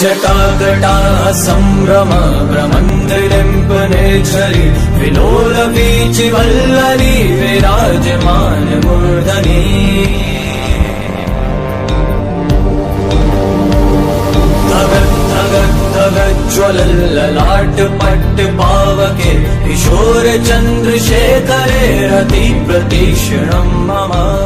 जटागटासम्भ्रम सम्भ्रम झलि विलोलपीचिवल्लरि विराजमानमूर्धनी ज्वलल्ललाट पट्ट पावके। किशोरचन्द्रशेखरे रति प्रतीक्षणम् मम।